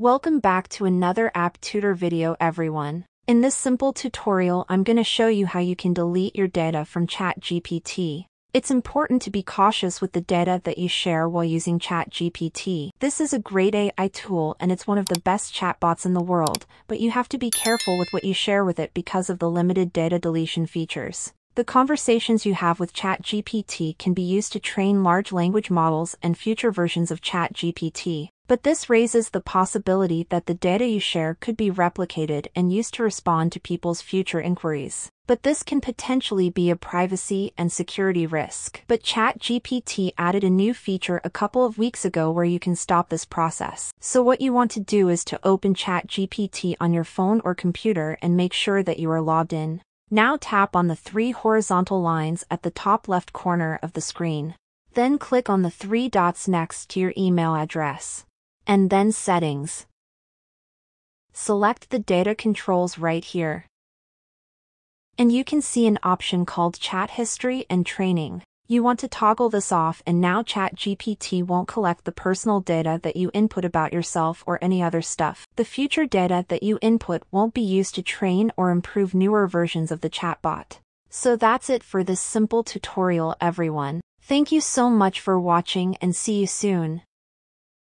Welcome back to another app tutor video everyone. In this simple tutorial I'm going to show you how you can delete your data from ChatGPT. It's important to be cautious with the data that you share while using ChatGPT. This is a great AI tool and it's one of the best chatbots in the world, but you have to be careful with what you share with it because of the limited data deletion features. The conversations you have with ChatGPT can be used to train large language models and future versions of ChatGPT. But this raises the possibility that the data you share could be replicated and used to respond to people's future inquiries. But this can potentially be a privacy and security risk. But ChatGPT added a new feature a couple of weeks ago where you can stop this process. So what you want to do is to open ChatGPT on your phone or computer and make sure that you are logged in. Now tap on the three horizontal lines at the top left corner of the screen. Then click on the three dots next to your email address. And then Settings. Select the data controls right here. And you can see an option called Chat History and Training. You want to toggle this off and now ChatGPT won't collect the personal data that you input about yourself or any other stuff. The future data that you input won't be used to train or improve newer versions of the chatbot. So that's it for this simple tutorial everyone. Thank you so much for watching and see you soon.